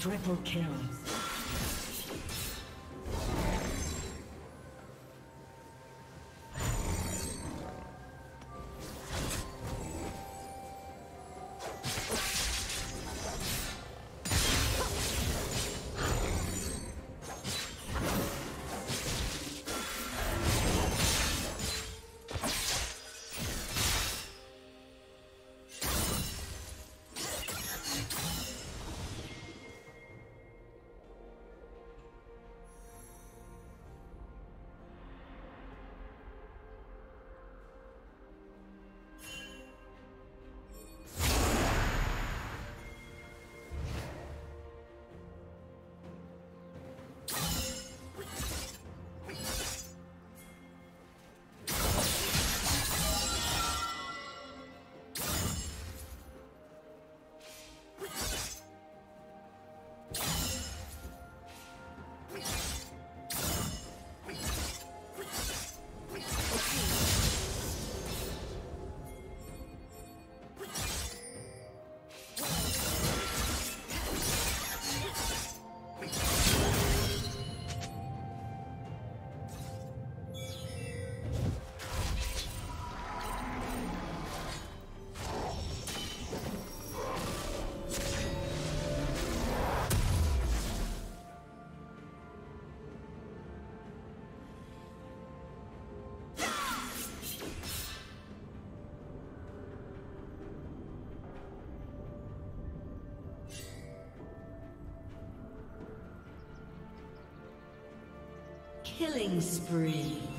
Triple kill. Killing spree.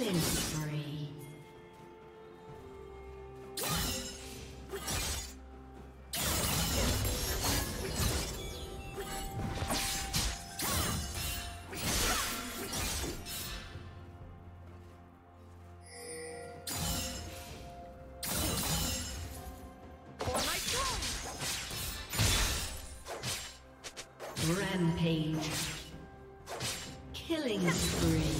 Killing spree. Rampage. Killing spree.